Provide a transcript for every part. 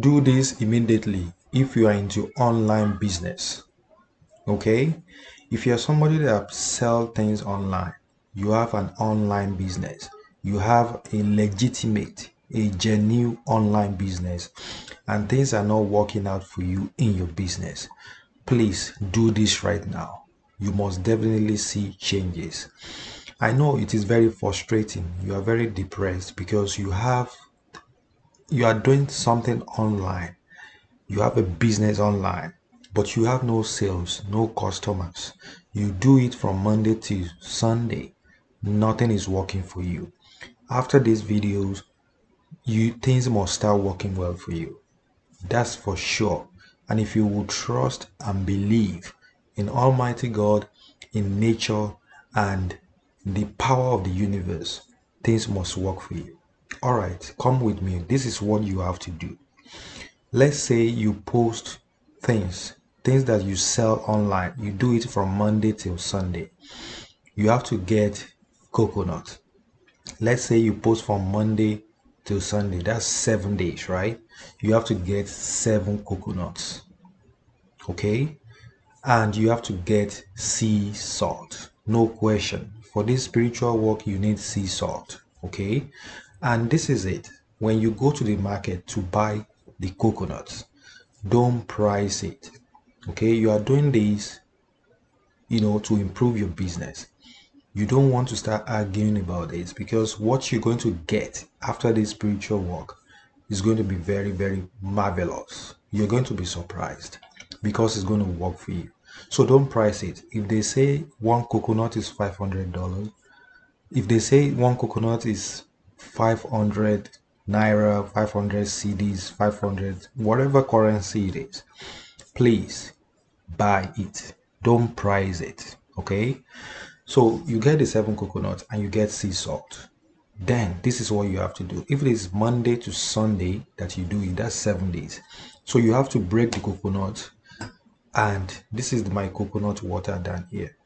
do this immediately if you are into online business okay? If you're somebody that sell things online you have an online business. You have a legitimate a genuine online business and things are not working out for you in your business please do this right now. You must definitely see changes. I know it is very frustrating. You are very depressed because you have you are doing something online. You have a business online but you have no sales no customers. You do it from monday to sunday. Nothing is working for you. After these videos you things must start working well for you. That's for sure. And if you will trust and believe in almighty god in nature and the power of the universe things must work for you all right come with me. This is what you have to do. Let's say you post things things that you sell online. You do it from monday till sunday. You have to get coconut. Let's say you post from monday till sunday. That's seven days right? You have to get seven coconuts okay? And you have to get sea salt. No question. For this spiritual work you need sea salt okay and this is it. When you go to the market to buy the coconuts don't price it. Okay you are doing this you know to improve your business. You don't want to start arguing about this because what you're going to get after this spiritual work is going to be very very marvelous. You're going to be surprised because it's going to work for you. So don't price it. If they say one coconut is 500 dollars if they say one coconut is 500 naira 500 cedis 500 whatever currency it is please buy it. Don't price it okay? So you get the seven coconuts and you get sea salt. Then this is what you have to do. If it is monday to sunday that you do it that's seven days. So you have to break the coconut and this is my coconut water down here.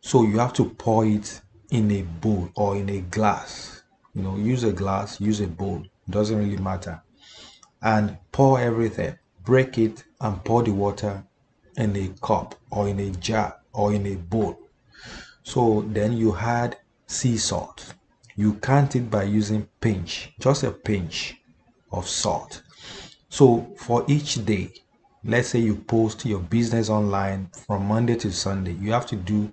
So you have to pour it in a bowl or in a glass you know use a glass use a bowl doesn't really matter. And pour everything break it and pour the water in a cup or in a jar or in a bowl. So then you add sea salt. You count it by using pinch just a pinch of salt. So for each day let's say you post your business online from monday to sunday you have to do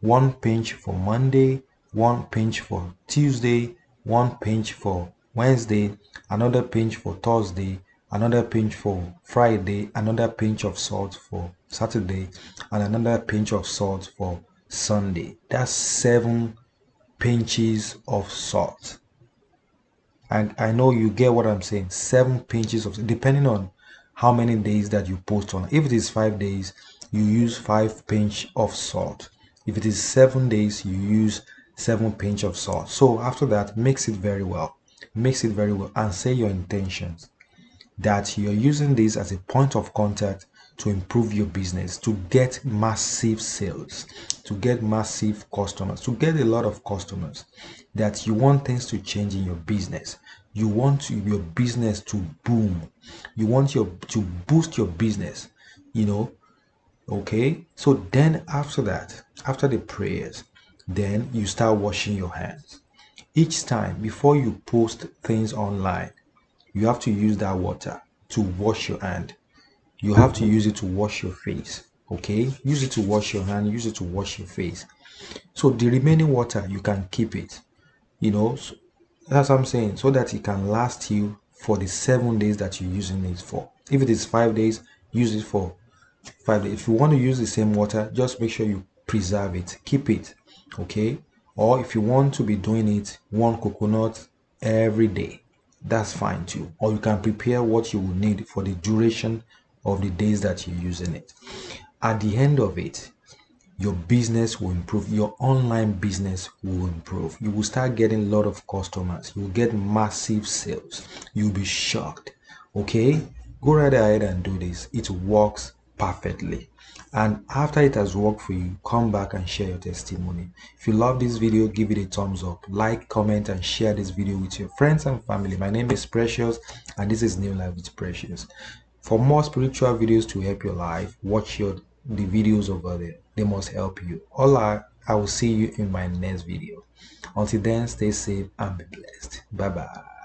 one pinch for monday one pinch for tuesday one pinch for wednesday another pinch for thursday another pinch for friday another pinch of salt for saturday and another pinch of salt for sunday. That's seven pinches of salt. And i know you get what i'm saying. Seven pinches of depending on how many days that you post on. If it is five days you use five pinch of salt. If it is seven days you use seven pinch of salt. So after that mix it very well. Mix it very well and say your intentions that you're using this as a point of contact to improve your business to get massive sales to get massive customers to get a lot of customers that you want things to change in your business. You want your business to boom. You want your to boost your business you know okay? So then after that after the prayers then you start washing your hands. Each time before you post things online you have to use that water to wash your hand. You have to use it to wash your face okay? Use it to wash your hand use it to wash your face. So the remaining water you can keep it you know? So that's what i'm saying. So that it can last you for the seven days that you're using it for. If it is five days use it for five days. If you want to use the same water just make sure you preserve it. Keep it okay? Or if you want to be doing it one coconut every day that's fine too. Or you can prepare what you will need for the duration of the days that you're using it. At the end of it your business will improve your online business will improve. You will start getting a lot of customers. You will get massive sales. You'll be shocked okay? Go right ahead and do this. It works perfectly. And after it has worked for you come back and share your testimony. If you love this video give it a thumbs up. Like comment and share this video with your friends and family. My name is precious and this is new life with precious. For more spiritual videos to help your life watch your the videos over there. They must help you. All i i will see you in my next video. Until then stay safe and be blessed. Bye bye